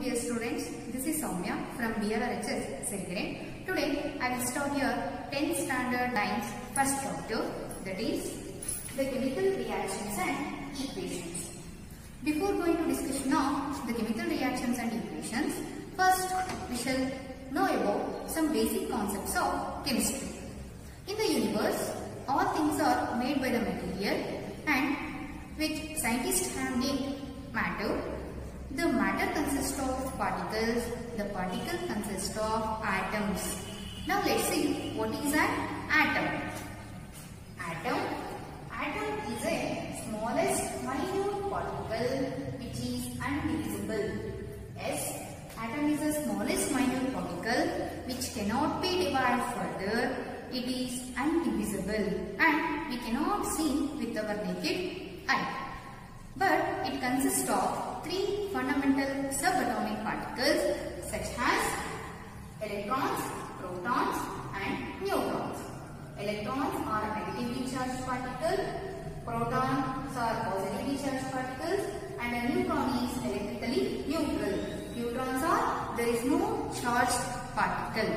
Dear students, this is Sowmya from BLRHS Sirigere. Today I will start your 10th standard 9th first chapter that is the chemical reactions and equations. Before going to discussion of the chemical reactions and equations, first we shall know about some basic concepts of chemistry. In the universe, all things are made by the material and which scientists have named matter. The matter consists of particles, the particle consists of atoms. Now let's see what is an atom. Atom Atom is a smallest minute particle which is indivisible. Yes, atom is the smallest minute particle which cannot be divided further. It is indivisible and we cannot see with our naked eye. But it consists of three fundamental subatomic particles such as electrons, protons and neutrons. Electrons are negatively charged particles, protons are positively charged particles and a neutron is electrically neutral. Neutrons are, there is no charged particle.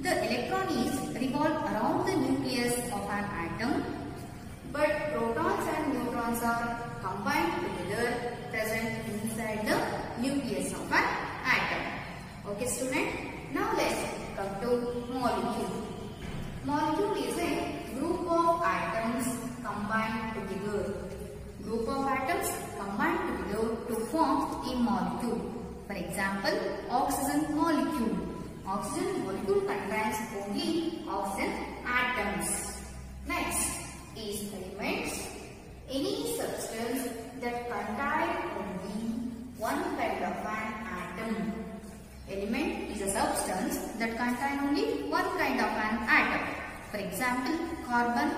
The electron is revolved around the nucleus of an atom but protons and neutrons are combined together present inside the nucleus of an atom. Okay student, now let's come to molecule. Molecule is a group of atoms combined together. Group of atoms combined together to form a molecule. For example, oxygen molecule. Oxygen molecule contains only oxygen atoms. Next is elements. Any substance that contain only one kind of an atom. Element is a substance that contain only one kind of an atom. For example, carbon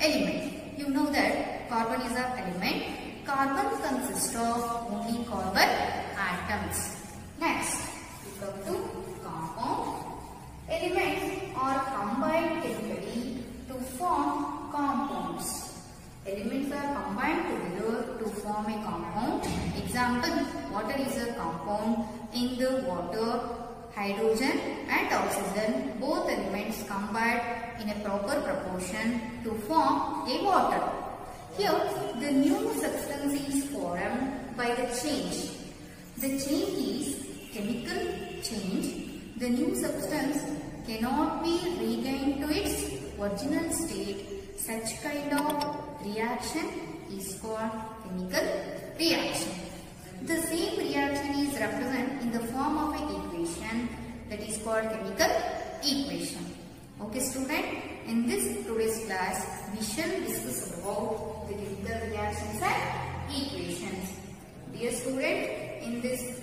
element. You know that carbon is an element. Carbon consists of only carbon atoms. Next, we come to compound. Elements are combined chemically to form compounds. Elements are combined together to form a compound. Example, water is a compound. In the water, hydrogen and oxygen, both elements combined in a proper proportion to form a water. Here, the new substance is formed by the change. The change is chemical change. The new substance cannot be regained to its original state. Such kind of reaction is called chemical reaction. The same reaction is represented in the form of an equation that is called chemical equation. Okay student, in this today's class we shall discuss about the chemical reactions and equations. Dear student, in this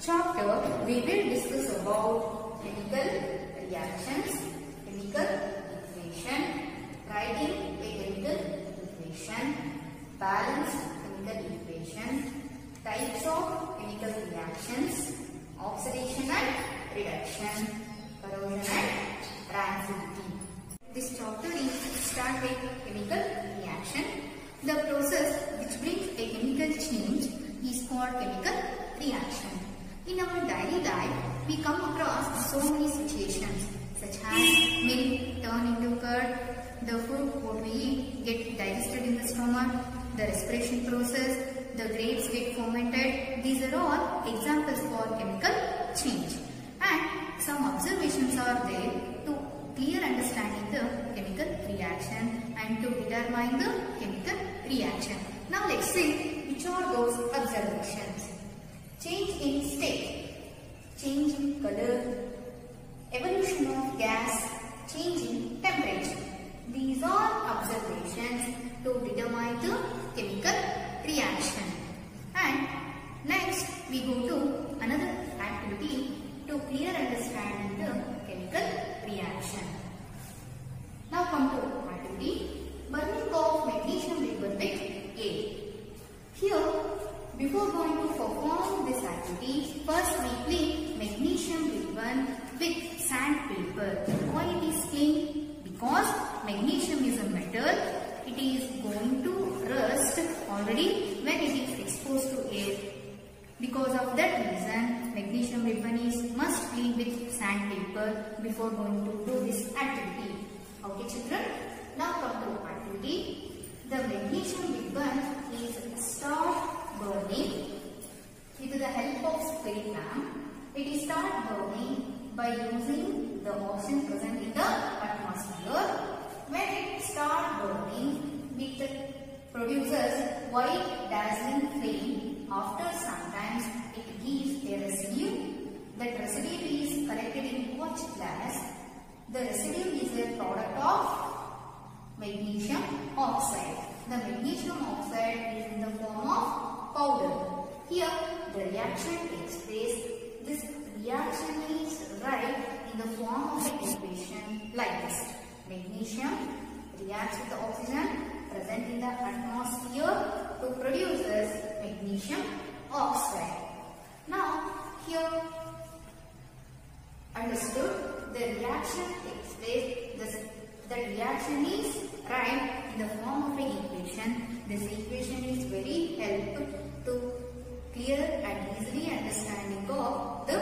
chapter we will discuss about chemical reactions, chemical The process which brings a chemical change is called chemical reaction. In our daily life, we come across so many situations such as milk turn into curd, the food what we eat get digested in the stomach, the respiration process, the grapes get fermented. These are all examples for chemical change. And some observations are there to clear understanding the chemical reaction and to determine the chemical reaction. Now let's see which are those observations. Change in state, change in color, evolution of gas, change in temperature. These are observations to determine the chemical reaction. And next we go to another activity to clear understanding the chemical reaction. Now come to activity burning of magnesium liquid with air. Here before going to perform this activity, first we clean magnesium liquid with sandpaper. Why it is clean? Because magnesium is a metal, it is going to rust already when it is exposed to air. Because of that reason, before going to do this activity. Okay children, now come to activity. The magnesium ribbon is start burning with the help of spirit lamp. It is start burning by using the oxygen present in the atmosphere. When it start burning, it produces white dazzling flame. After sometimes it gives a residue. That residue is collected The residue is a product of magnesium oxide. The magnesium oxide is in the form of powder. Here the reaction takes place. This reaction is right in the form of an equation like this. Magnesium reacts with the oxygen present in the atmosphere to produce magnesium oxide. Now here understood the reaction takes place. This, the reaction is right in the form of an equation. This equation is very helpful to clear and easily understanding of the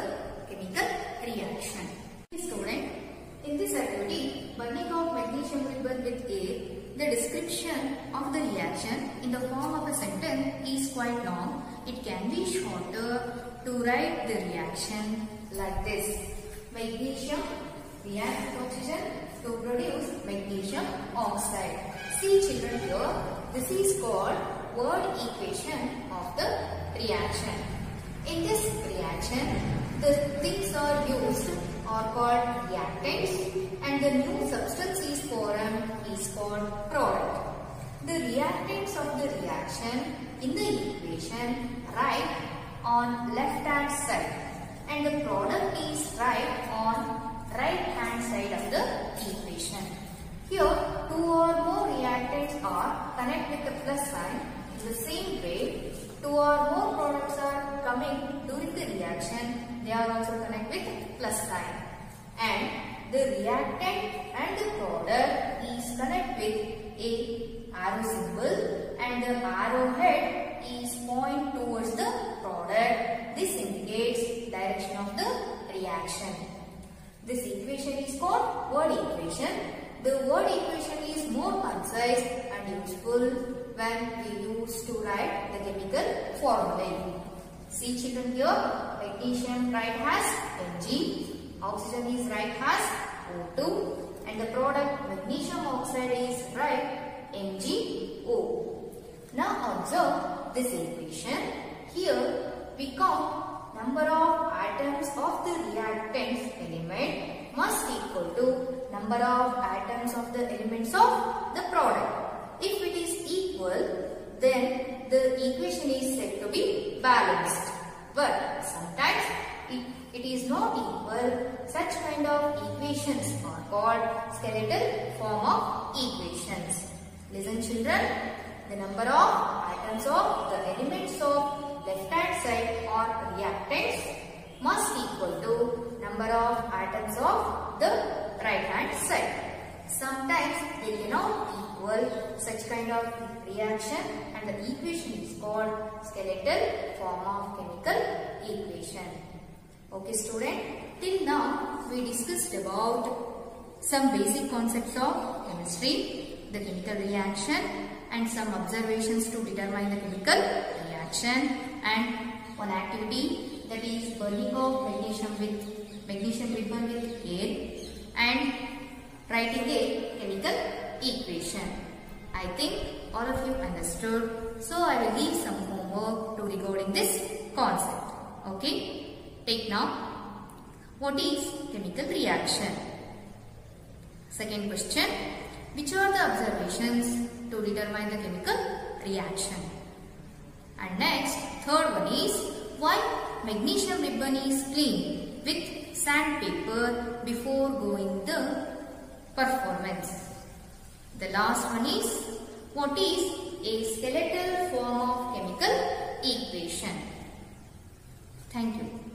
chemical reaction. Student, in this activity, burning of magnesium ribbon with air, the description of the reaction in the form of a sentence is quite long. It can be shorter to write the reaction like this. Magnesium reacts with oxygen to produce magnesium oxide. See children here, this is called word equation of the reaction. In this reaction, the things are used are called reactants and the new substance is formed is called product. The reactants of the reaction in the equation write on left hand side and the product are connected with the plus sign in the same way two or more products are coming during the reaction they are also connected with plus sign. And the reactant and the product is connected with a arrow symbol and the arrowhead is point towards the product. This indicates direction of the reaction. This equation is called word equation the word equation is more concise and useful when we use to write the chemical formulae. See children here, magnesium right has Mg, oxygen is right has O2 and the product magnesium oxide is right MgO. Now observe this equation. Here we count number of atoms of the reactants element must equal to number of atoms of the elements of the product. If it is equal, then the equation is said to be balanced. But sometimes it, it is not equal. Such kind of equations are called skeletal form of equations. Listen children, the number of atoms of the elements of left hand side or reactants must equal to number of atoms of the right hand side. Sometimes they cannot equal such kind of reaction and the equation is called skeletal form of chemical equation. Okay student, till now we discussed about some basic concepts of chemistry, the chemical reaction and some observations to determine the chemical reaction and one activity that is burning of magnesium with magnesium ribbon with air and writing a chemical equation. I think all of you understood. So I will give some homework to regarding this concept. Okay. Take now. What is chemical reaction? Second question. Which are the observations to determine the chemical reaction? And next, third one is why magnesium ribbon is clean with sandpaper before going the performance. The last one is what is a skeletal form of chemical equation. Thank you.